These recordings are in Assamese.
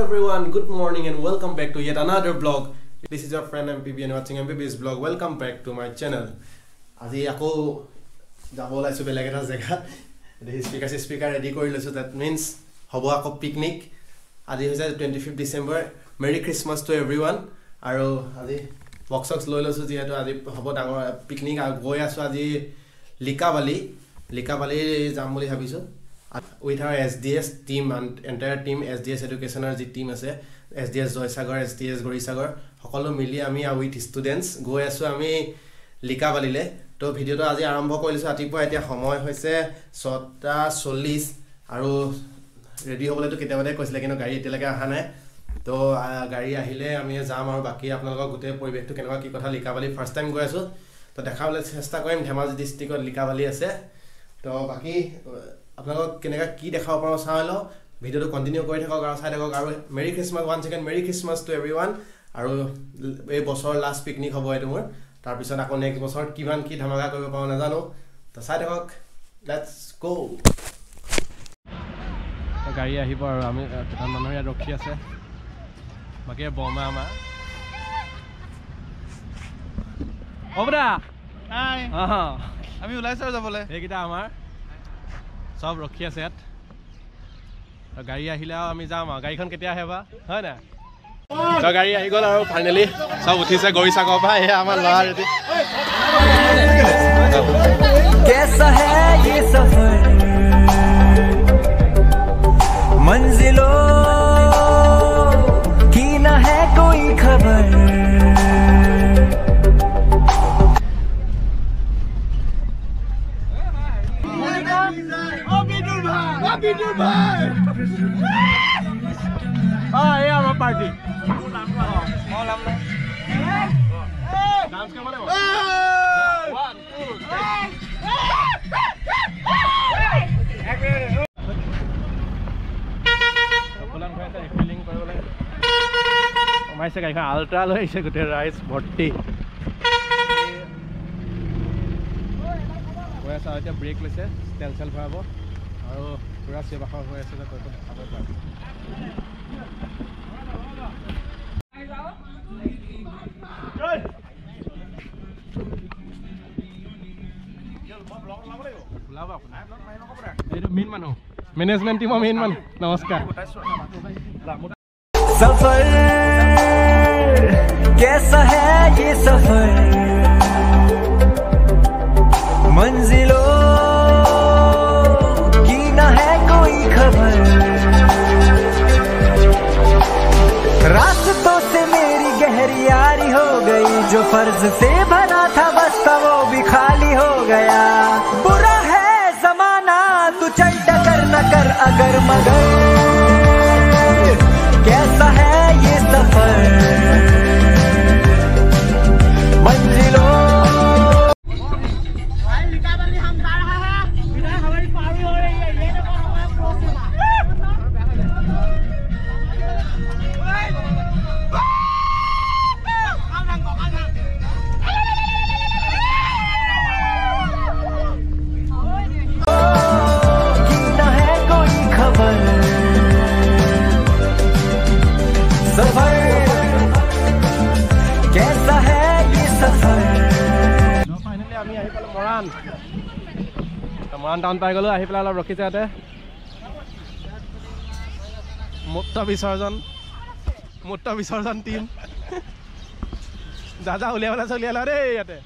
everyone, good morning and welcome back to yet another vlog. This is your friend MPB and watching MPB's vlog. Welcome back to my channel. আজি আকৌ যাব ওলাইছোঁ বেলেগ এটা জেগাত স্পীকাৰ স্পীকাৰ ৰেডি কৰি লৈছোঁ ডেট মিনছ হ'ব আকৌ পিকনিক আজি হৈছে twenty fifth December merry Christmas to every one আৰু আজি বক্স চক্স লৈ লৈছোঁ যিহেতু আজি হ'ব ডাঙৰ পিকনিক গৈ আছোঁ আজি লিকাবালি লিকাবালি যাম বুলি ভাবিছোঁ with our S D S team entire team S D S এডুকেশ্যনৰ যি টিম আছে S D S Joysagar S D S Gaurisagar সকলো মিলি আমি উইথ ষ্টুডেণ্টছ গৈ আছোঁ আমি লিকাবালিলৈ। তো ভিডিঅ'টো আজি আৰম্ভ কৰিছোঁ ৰাতিপুৱা এতিয়া সময় হৈছে ছটা চল্লিছ আৰু ৰেডি হ'বলৈতো কেতিয়াবাতে কৈছিলে কিন্তু গাড়ী এতিয়ালৈকে অহা নাই। তো গাড়ী আহিলে আমি যাম আৰু বাকী আপোনালোকৰ গোটেই পৰিৱেশটো কেনেকুৱা কি কথা লিকাবালি ফাৰ্ষ্ট টাইম গৈ আছোঁ। তো দেখাবলৈ চেষ্টা কৰিম ধেমাজি ডিষ্ট্ৰিক্টত লিকাবালি আছে। তো বাকী আপোনালোকক কেনেকৈ কি দেখাব পাৰোঁ চাই লওঁ। ভিডিঅ'টো কণ্টিনিউ কৰি থাকক আৰু চাই থাকক। আৰু merry Christmas one second merry Christmas to every one আৰু এই বছৰৰ লাষ্ট পিকনিক হ'ব এইটো মোৰ। তাৰপিছত আকৌ নেক্সট বছৰত কিমান কি ধামাকা কৰিব পাৰোঁ নাজানো। তো চাই থাকক। লেটছ গ' গাড়ী আহিব আৰু আমি কেইটামান মানুহ ইয়াত ৰখি আছে। বাকী বৰমা আমাৰ। হ'ব দা আমি ওলাইছো আৰু যাবলৈ। সেইকেইটা আমাৰ। চব ৰখি আছে ইয়াত আৰু গাড়ী আহিলে আৰু আমি যাম আৰু গাড়ীখন কেতিয়া আহে বা হয় নাই তো গাড়ী আহি গ'ল আৰু ফাইনেলি চব উঠিছে গৰি চাকৰ পৰা এয়া আমাৰ ল'ৰা ৰেডি कैसा है ये सफर मंजिलों की न है कोई खबर অঁ এয়া আমাৰ পাৰ্টি ডান্স কৰিব লাগিব ফুলান হৈ আছে ৰিফিলিং কৰিব লাগে সোমাইছে গাড়ীখন আল্ট্ৰা লৈ আহিছে গোটেই ৰাইজ ভৰ্তি। গৈ আছে আৰু এতিয়া ব্ৰেক লৈছে তেল চেল ভৰাব আৰু পূৰা চিবাখৰ হৈ আছে যে তইতো দেখাবই পাৰি ওলাব আপোনাৰ এইটো মেইন মানুহ মেনেজমেণ্ট টিমৰ মেইন মানুহ নমস্কাৰ सफर कैसा है ये सफर की न है कोई खबर। से मेरी गहरी यारी हो गई, जो फ़र्ज़ से भरा था बस का वो भी खाली हो गया। बुरा है जमाना, तू चल टकर न कर, अगर मगर আমি আহি পালোঁ মৰাণ। মৰাণ টাউন পাই গ'লোঁ আহি পেলাই অলপ ৰখিছে ইয়াতে। মূত্ৰ বিসৰ্জন মূত্ৰ বিসৰ্জন টিম যা যা উলিয়াই পেলাই উলিয়াই লওঁ দেই ইয়াতে।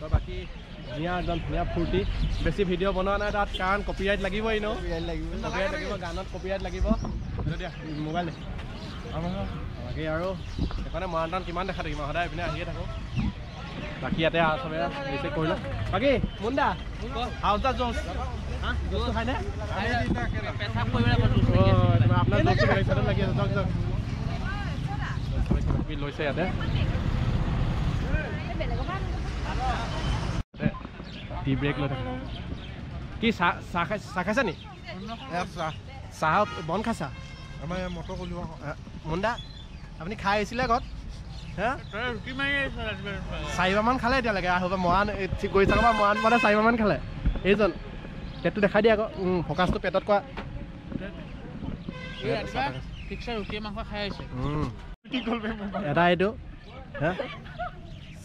তো বাকী ধুনীয়া একদম ধুনীয়া ফূৰ্তি। বেছি ভিডিঅ' বনোৱা নাই তাত কাৰণ কপিৰাইট লাগিবই এনেও কপিৰাইট লাগিব। গানত কপিৰাইট লাগিব। দিয়া মোবাইল বাকী আৰু সেইকাৰণে মৰাণ টাউন কিমান দেখা থাকিম সদায় এইপিনে আহিয়ে থাকোঁ। বাকী ইয়াতে চবে ৰিচিভ কৰিলোঁ। বাকী মুণ্ডা হাউচ দা জোচ লৈছে ইয়াতে। টি ব্ৰেক লৈ থাকে। কি চাহ চাহ খাই চাহ খাইছা নি? চাহ। বন খাইছা? আমাৰ মটৰ মুণ্ডা আপুনি খাই আহিছিলে ঘৰত চাৰিবাৰমান খালে এতিয়ালৈকে আহোঁ মৰাণ কৰি থাকা মৰাণ মানে চাৰিবাৰমান খালে। এইজন পেটটো দেখাই দিয়ে আকৌ ফ'কাছটো পেটত কৰা। উম। এটা এইটো হা?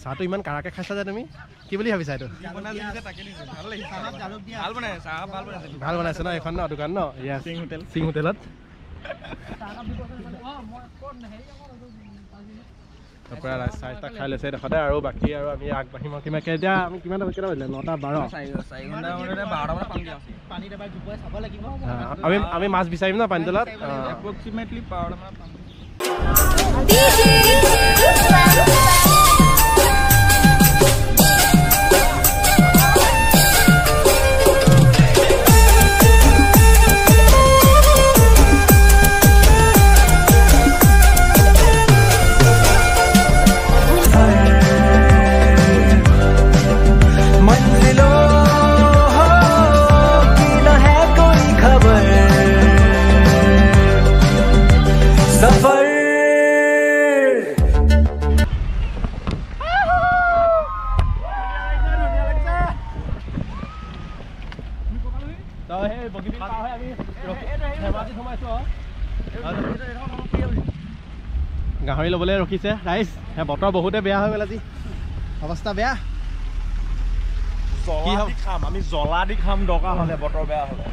চাহটো ইমান কাৰাকে খাইছা যে তুমি? কি বুলি ভাবিছা এইটো? ভাল বনাইছে। ন এইখন ন দোকান ন? সিং হোটেল। সিং হোটেলত। তারপরে রাস্তায় তা খাইলে সেই দেখাতে আর বাকি আর আমি আগবাড়ি মানে কিমান কেটা আমি কিমান কেটা বললে 9টা 12 আমি আমি মাছ বিচাইম না পানি দলাত অ্যাপ্রক্সিমেটলি ল'বলৈ ৰখিছে। ৰাইজ সেই বতৰ বহুতে বেয়া হৈ গ'ল আজি। অৱস্থা বেয়া। কি হ'ব? খাম আমি জ্বলা দি খাম দৰকাৰ হ'লে বতৰ বেয়া হ'লে।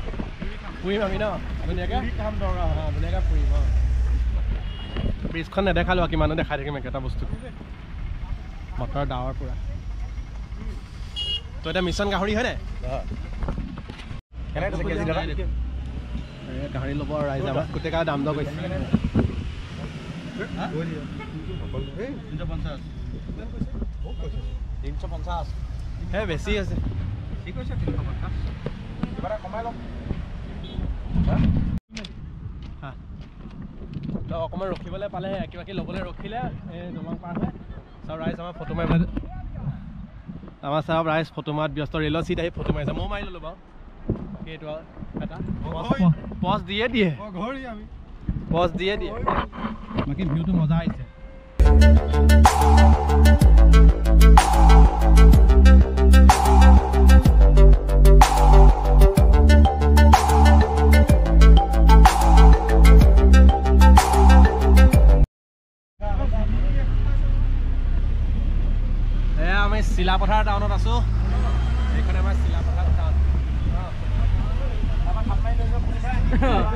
ফুৰিম আমি ন? ধুনীয়াকৈ? খাম দৰকাৰ হ'লে। অঁ ধুনীয়াকৈ ফুৰিম অঁ। ব্ৰিজখন নেদেখালোঁ আৰু কিমানো দেখাই থাকিম একেটা বস্তু। বতৰ ডাৱৰ পূৰা। তই এতিয়া মিছন গাহৰি হয়নে? গাহৰি ল'ব ৰাইজে আমাক। গোটেই দাম দৰ কৰিছে। বেছি আছে অকণমান ৰখিবলৈ পালেহে কিবা কিবি ল'বলৈ ৰখিলে চাওঁ ৰাইজ আমাৰ ফটো মাৰিবলৈ আমাৰ চাওক ৰাইজ ফটো মাৰাত ব্যস্ত ৰেলৰ চিট আহি ফটো মাৰিছে ময়ো মাৰি ল'লোঁ বাৰু সেইটো আৰু এটা পজ দিয়ে দিয়ে পজ দিয়ে দিয়ে বাকী ভিউটো মজা আহিছে আমি চিলাপথাৰ টাউনত আছোঁ। এইখন আমাৰ চিলাপথাৰ টাউন।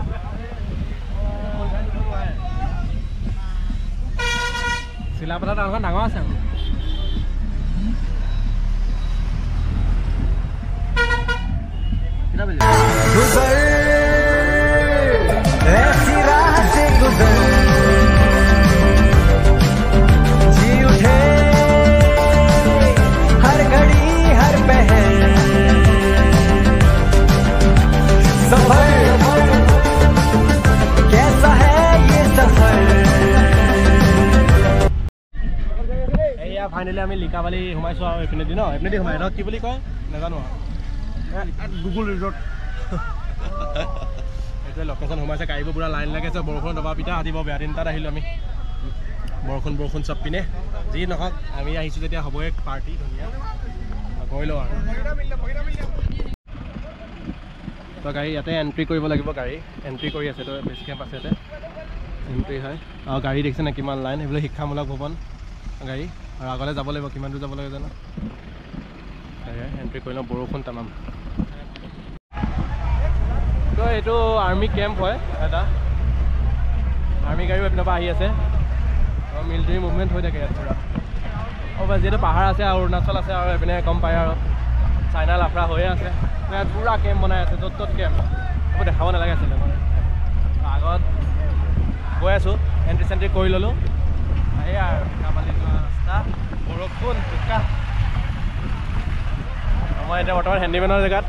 চিলা পাতা ডাঙৰ আছে আৰু কেইটা বাজিছে ফাইনেলি আমি লিকাবালি সোমাইছোঁ আৰু এইপিনেদি ন এইপিনেদি সোমাই ন কি বুলি কয় নাজানো আৰু। গুগল ৰিজৰ্ট এইটোৱে লোকেশ্যন সোমাইছে গাড়ীবোৰ পূৰা লাইন লাগি আছে বৰষুণ দবা পিঠা আদিব বেয়া দিন তাত আহিলোঁ আমি। বৰষুণ বৰষুণ চব পিনে। যি নহওক আমি আহিছোঁ যেতিয়া হ'বই পাৰ্টি ধুনীয়া। গৈ লওঁ আৰু। তো গাড়ী ইয়াতে এণ্ট্ৰি কৰিব লাগিব গাড়ী এণ্ট্ৰি কৰি আছে তো বেছ কেম্প আছে ইয়াতে। এণ্ট্ৰি হয়। আৰু গাড়ী দেখিছে নে কিমান লাইন সেইবিলাক শিক্ষামূলক ভৱন। গাড়ী। আৰু আগলৈ যাব লাগিব কিমান দূৰ যাব লাগিব জানো? এণ্ট্ৰি কৰি লওঁ বৰষুণ তামাম। তো এইটো আৰ্মি কেম্প হয় এটা। আৰ্মি গাড়ীও এইপিনৰ পৰা আহি আছে। আৰু মিলিটাৰী মুভমেণ্ট হৈ থাকে ইয়াত পূৰা। অঁ বা যিহেতু পাহাৰ আছে আৰু অৰুণাচল আছে আৰু এইপিনে গম পায় আৰু। চাইনা লাফৰা হৈয়ে আছে। ইয়াত পূৰা কেম্প বনাই আছে য'ত ত'ত কেম্প একো দেখাব নালাগে আছিলে মানে। আগত গৈ আছোঁ এণ্ট্ৰি চেণ্ট্ৰি কৰি ল'লোঁ। Ayan, kamalin ko na Morokun, tuka আমাৰ এতিয়া বৰ্তমান হেণ্ডিমেনৰ জেগাত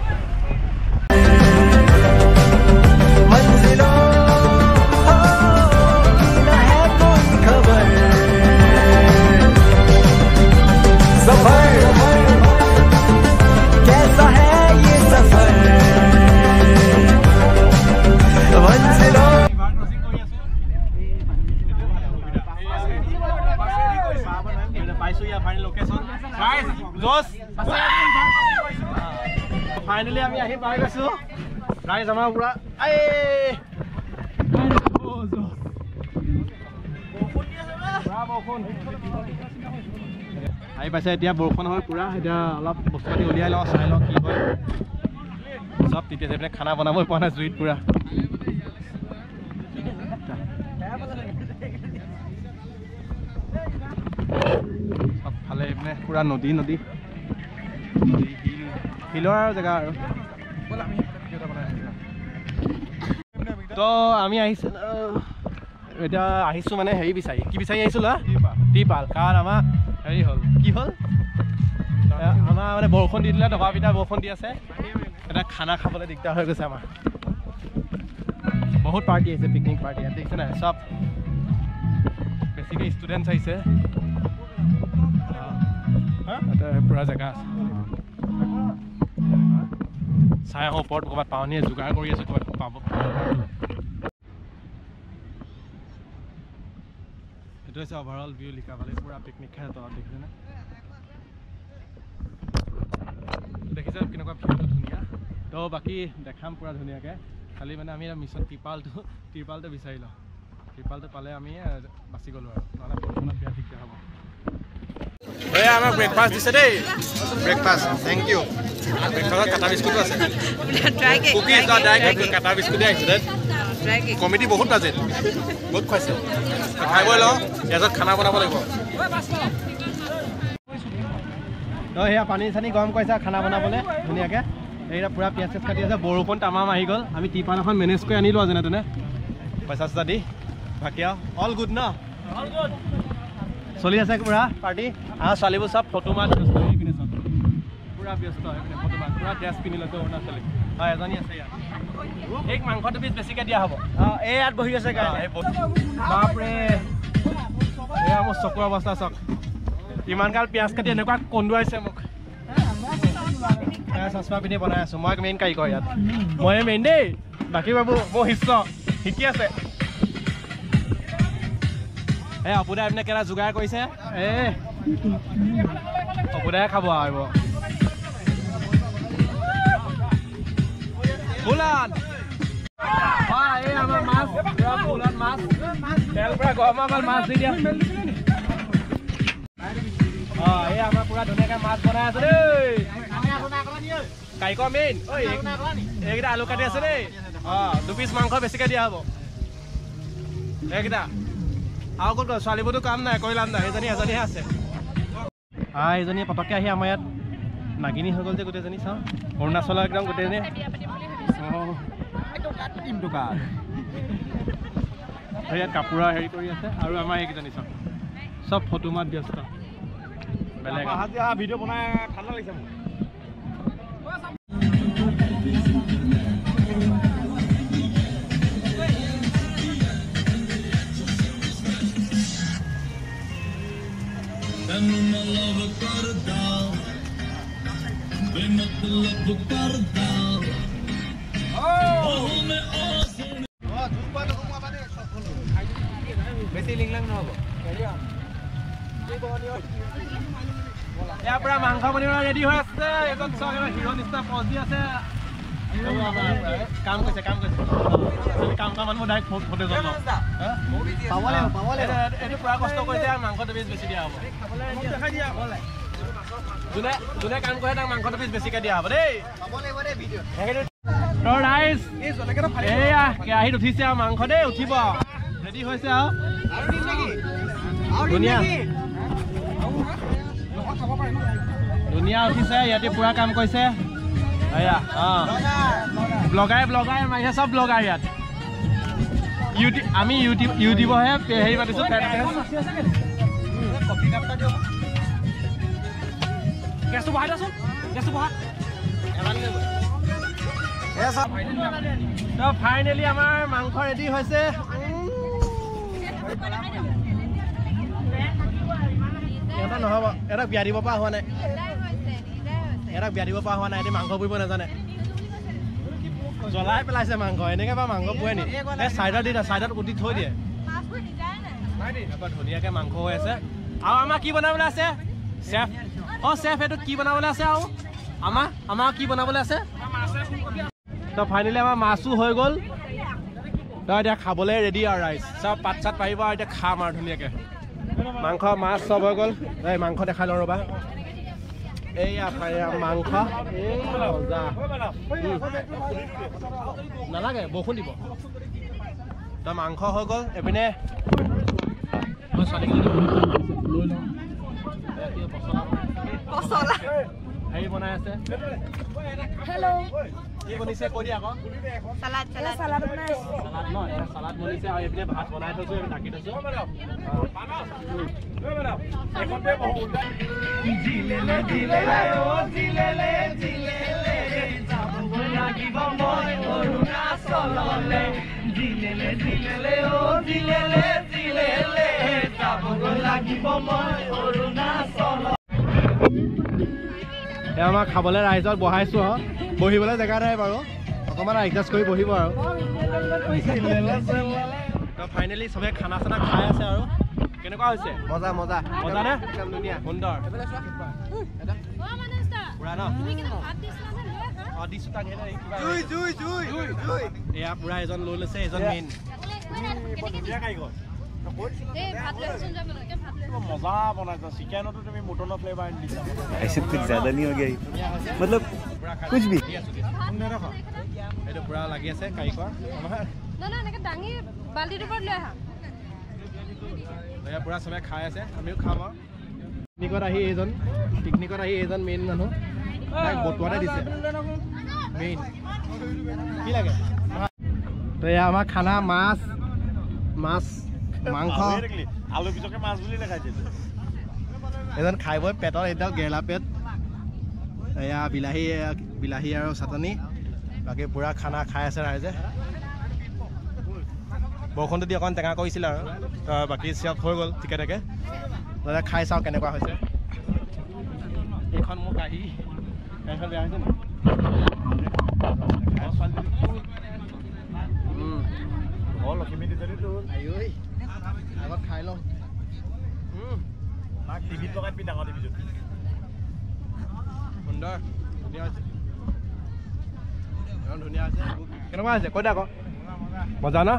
Somebody ফাইনেলি আমি আহি পাই গৈছোঁ। নাই জমা পুৰা আহি পাইছে এতিয়া বৰষুণ হয় পুৰা এতিয়া অলপ বস্তু পাতি উলিয়াই লওঁ চাই লওঁ কি হয়। চব তেতিয়া যে খানা বনাবই পৰা নাই জুইত পুৰা। সবফালে এইপিনে পুৰা নদী নদী। নদী। শিল শিলৰ জেগা আৰু তো আমি আহিছোঁ এতিয়া আহিছোঁ মানে হেৰি বিচাৰি। কি বিচাৰি আহিছোঁ ল'ৰা টিপাল। কাৰণ আমাৰ হেৰি হ'ল। কি হ'ল? আমাৰ মানে বৰষুণ দি দিলে টকা পিঠা বৰষুণ দি আছে। এতিয়া খানা খাবলৈ দিগদাৰ হৈ গৈছে আমাৰ। বহুত পাৰ্টি আহিছে পিকনিক পাৰ্টি ইয়াত দেখিছে নাই? চব বেছিকৈ ষ্টুডেণ্টছ আহিছে। পূৰা জেগা আছে। চাই আহোঁ ওপৰত ক'ৰবাত পাওঁ নি যোগাৰ কৰি আছোঁ ক'ৰবাত পাব এইটো হৈছে অভাৰঅল ভিউ লিকাবালি পূৰা পিকনিক খাই তলত দেখিছেনে দেখিছে কেনেকুৱা ভিউটো ধুনীয়া তো বাকী দেখাম পূৰা ধুনীয়াকৈ খালি মানে আমি মিছন টিপালটো টিপালটো বিচাৰি লওঁ টিপালটো পালে আমি বাচি গ'লোঁ আৰু নহ'লে বৰষুণত বেয়া দিগদাৰ হ'ব এই আমাক ব্ৰেকফাষ্ট দিছে দেই ব্ৰেকফাষ্ট থেংক ইউ ব্ৰেকফাষ্টত কাটা বিস্কুটো আছে. কুকিজ ড্ৰাই কাটা বিস্কুটে আহিছে দেই cake. কমিটি বহুত বাজেট বহুত খুৱাইছে খাই বৈ লওঁ ইয়াত খানা বনাব লাগিব তই সেয়া পানী চানী গৰম কৰিছা খানা বনাবলৈ। ধুনীয়াকৈ। এইয়া পূৰা পিঁয়াজ চিয়াজ কাটি আছে বৰষুণ তামাম আহি গ'ল। আমি টিপান এখন মেনেজ কৰি আনিলোঁ আৰু যেনে তেনে। পইচা চইচা দি। বাকী আৰু অল গুড ন? চলি আছে পূৰা? পাৰ্টি? আমাৰ ছোৱালীবোৰ চব ফটো মাত ব্যস্ত এইপিনে চব। পূৰা ব্যস্ত এইপিনে ফটো মাত পূৰা ড্ৰেছ পিন্ধি লৈছে অৰুণাচলী। হয় এজনী আছে ইয়াত। এক মাংসটো পিছ বেছিকৈ দিয়া হ'ব। এই ইয়াত বহি আছে অ, এই বাপৰে। এয়া মোৰ চকুৰ অৱস্থা চাওক। ইমান গাল পিঁয়াজ কাটি এনেকুৱা কন্দুৱাইছে মোক। চচমা পিন্ধি বনাই আছোঁ। মই মেইন কাৰিকৰ ইয়াত। ময়ে মেইন দেই। বাকী বাবু মোৰ শিষ্য। শিকি আছে। এই অপুদাই এইপিনে কেইটা যোগাৰ কৰিছে? এ অপুদাই খাব আৰু এইবোৰ। ফুলান। হয়, এই আমাৰ মাছ পুৰা ফুলত মাছ। তেল পুৰা গৰম হৈ গ'ল মাছ দি দিয়া। অঁ এই আমাৰ পুৰা ধুনীয়াকৈ মাছ বনাই আছে দেই। কাৰিকৰ মেইন এইকেইটা আলু কাটি আছে দেই। অঁ দুপিচ মাংস বেছিকৈ দিয়া হ'ব। এইকেইটা। আৰু ক'ত ছোৱালীবোৰতো কাম নাই কৰি লাভ নাই সেইজনী এজনীহে আছে। আ এইজনী পটককৈ আহি আমাৰ ইয়াত নাগিনী হৈ গ'ল যে গোটেইজনী চাওঁ। অৰুণাচলৰ একদম গোটেইজনী অঁ ইয়াত কাপোৰৰ হেৰি কৰি আছে আৰু আমাৰ এইকেইজনী চাওক চব ফটো মাত ব্যস্ত। বেলেগ। ভিডিঅ' বনাই ঠাণ্ডা লাগিছে মোৰ। বেছি লিংলাং নহ'ব ইয়াৰ পৰা মাংস বনিব ৰেডি হৈ আছে এজন এবাৰ হিৰ' নিচিনা পজ দি আছে কাম কৰা মানুহবোৰ ডাইৰেক্ট ফটো হা? পাব লাগিব পূৰা কষ্ট কৰিছে আৰু মাংসটো পিচ বেছি দিয়া হ'ব যোনে যোনে কাম কৰে তাক মাংসটো পিচ বেছিকৈ দিয়া হ'ব দেই এয়া কেৰাহীত উঠিছে আৰু মাংস দেই উঠিব ৰেডি হৈছে আৰু ধুনীয়া ধুনীয়া উঠিছে ইয়াতে পুৰা কাম কৰিছে এয়া অঁ ব্লগাৰে ব্লগাৰে মাৰিছে চব ব্লগাৰ ইয়াত ইউটিউব আমি ইউটিউব ইউটিউবৰহে হেৰি পাতিছোঁ গেছটো বহাই দিয়াচোন গেছটো বহা তো ফাইনেলি আমাৰ মাংস ৰেডি হৈছে। নহ'ব। এটাক বিয়া দিব পৰা হোৱা নাই। এটাক বিয়া দিব পৰা হোৱা নাই এতিয়া মাংস পুৰিব নাজানে। জ্বলাই পেলাইছে মাংস এনেকৈ বাৰু মাংস পুৰে নি। চাইডত দিয়ে চাইডত উঠি থৈ দিয়ে। ধুনীয়াকৈ মাংস হৈ আছে। আৰু আমাৰ কি বনাবলৈ আছে? চেফ। অঁ চেফ এইটো কি বনাবলৈ আছে আৰু? আমাৰ আমাৰ কি বনাবলৈ আছে? তো ফাইনেলি আমাৰ মাছো হৈ গ'ল। তো এতিয়া খাবলৈ ৰেডি আৰু ৰাইজ চব পাত চাত পাৰিব আৰু এতিয়া খাম আৰু ধুনীয়াকৈ। মাংস মাছ চব হৈ গ'ল। এই মাংস দেখাই লওঁ ৰ'বা। Ey, ja, feier Manka. Nalage, wo kommt die? Da Manka Hogo, Ebene. Was soll ich denn? Was soll ich? Hey, wo ist er? Hello. কিয় আকৌ। নালাদ বনিছে আৰু এতিয়া ভাত বনাই থৈছো তেওঁ আমাৰ খাবলৈ ৰাইজত বহাইছোঁ আৰু বহিবলৈ জেগা নাই বাৰু। অকণমান এডজাষ্ট কৰি বহিব আৰু। ফাইনেলি চবে খানা চানা খাই আছে আৰু। কেনেকুৱা হৈছে? মজা মজা। মজা নে ধুনীয়া। সুন্দৰ। পুৰা ন? অঁ দিছোঁ তাক এয়া পুৰা এজন লৈ লৈছে এজন মেইন মজা ऐसे कुछ ज्यादा नहीं हो गया मतलब कुछ भी খানা মাছ মাছ মাংস। আলু পিছকে মাছ বুলি দেখাইছে এজন খাই বৈ পেটত এডাল গেলা পেট। এয়া বিলাহী বিলাহী আৰু চাটনি। বাকী পূৰা খানা খাই আছে ৰাইজে। বৰষুণটো দি অকণমান টেঙা কৰিছিলে আৰু। তো বাকী চব হৈ গ'ল ঠিকে থাকে দাদা খাই চাওঁ কেনেকুৱা হৈছে। এইখন মোৰ কাঁহী কাঁহীখন বেয়া হৈছে লখিমী দিছে তোৰ আগত খাই লওঁ। উম, তাক টিভিত লগাই পিন্ধি ডাঙৰ টিভিটোত। সুন্দৰ ধুনীয়া হৈছে। একদম ধুনীয়া হৈছে। কেনেকুৱা হৈছে? কৈ দে আকৌ। মজা ন?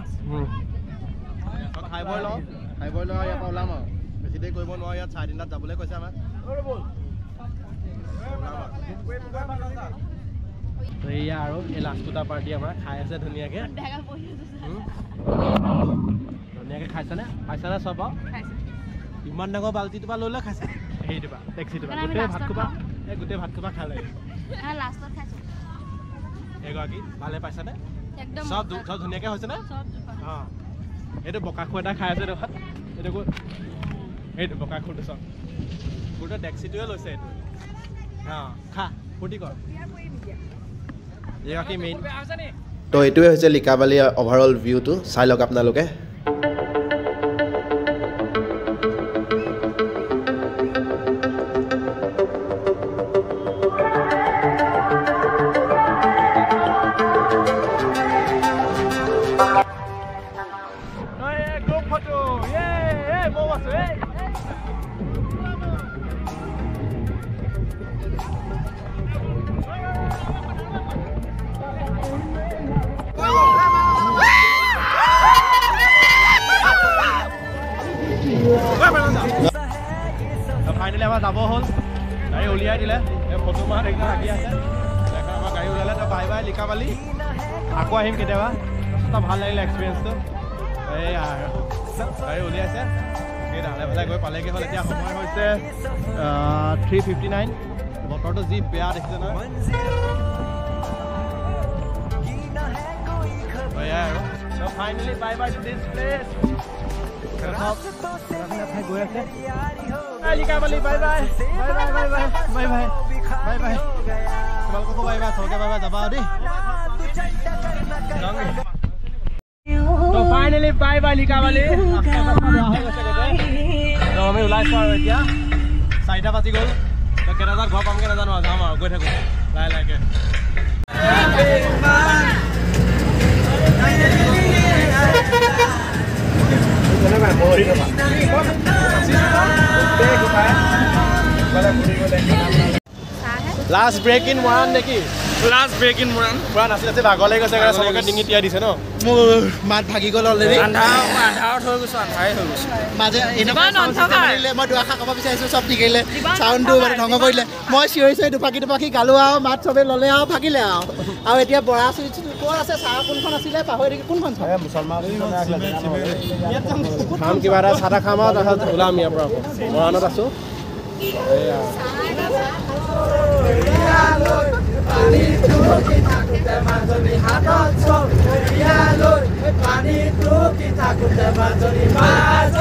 খাই বৈ লওঁ। খাই বৈ লওঁ ইয়াৰ পৰা ওলাম আৰু। বেছি দেৰি কৰিব নোৱাৰোঁ ইয়াত চাৰে তিনিটাত যাবলৈ কৈছে আমাক। ওলাম আৰু। তো এয়া আৰু এই লাষ্ট দুটা পাৰ্টি আমাৰ। খাই আছে ধুনীয়াকৈ। ধুনীয়াকৈ খাইছেনে? খাইছেনে চব আৰু? ইমান ডাঙৰ বাল্টিটোৰ পৰা লৈ লৈ খাইছে? হেৰিটোৰ পৰা টেক্সিটোৰ পৰা গোটেই ভাত খোপা এই গোটেই ভাত খোপা খালে এগৰাকী ভালে পাইছেনে? একদম চব চব ধুনীয়াকৈ হৈছেনে অঁ। এইটো বকাখু এটা খাই আছে দেখোন। এইটো কো- এইটো বকাখুৰটো চব। গোটেই টেক্সিটোৱে লৈছে এইটো। অঁ খা ফূৰ্তি কৰ। এগৰাকী মেইন তো এইটোৱে হৈছে লিকাবালি অভাৰঅল ভিউটো চাই লওক আপোনালোকে। ফটো মাত একদম লাগি আছে এখন আমাৰ গাড়ী ওলালে তো বাই বাই লিকাবালি আকৌ আহিম কেতিয়াবা যথেষ্ট ভাল লাগিলে এক্সপিৰিয়েঞ্চটো আৰু গাড়ী উলিয়াইছে এই ভালে ভালে গৈ পালেগৈ হ'ল এতিয়া সময় হৈছে থ্ৰী ফিফটি নাইন বতৰটো যি বেয়া দেখিছে নহয় এয়াই আৰু finally bye bye to this place গৈ আছে Likabali bye bye bye bye bye bye bye bye bye bye তোমালোককো bye bye চবকে বাই বাই যাবা আৰু দেই তো ফাইনেলি বাই বাই লিকাবালি তো আমি ওলাইছোঁ আৰু এতিয়া। চাৰিটা বাজি গ'ল। তো কেইটা ঘৰ পামগৈ নাজানো আৰু যাম আৰু গৈ থাকোঁ। লাহে লাহেকৈ। लास्ट ब्रेक इन वन নেকি লাষ্ট ব্ৰেক ইন মোৰাণ পুৰা নাচি নাচি ভাগৰ লাগি গৈছে কাৰণে চবকে ডিঙি তিয়াই দিছে ন? মোৰ মাত ভাগি গ'ল অলৰেডি আন্ধাৰত হৈ গৈছোঁ আন্ধাৰে হৈ গৈছোঁ। মাজে এনেকুৱা মই দুআষাৰ ক'ব বিচাৰিছোঁ চব টিকিলে চাউণ্ডটো মানে ধ্বংস কৰিলে। মই চিঞৰি চিঞৰি দুপাকি দুপাকি গালোঁ আৰু মাত চবেই ল'লে আৰু ভাগিলে আৰু। আৰু এতিয়া বৰা চুইচ ক'ত আছে চাহ কোনখন আছিলে পাহৰি থাকি কোনখন চাহ খাম কিবা এটা চাহ তাহ খাম আৰু তাৰপিছত ওলাম ইয়াৰ পৰা মৰাণত আছোঁ। পানীটো কি থাকোঁতে মাজনী হাতত চৰিয়ালৈ পানীটো কি থাকোঁতে মাজনী মাছ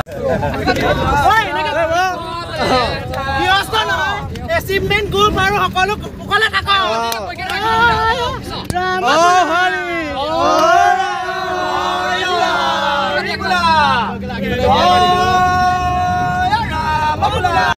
থাকক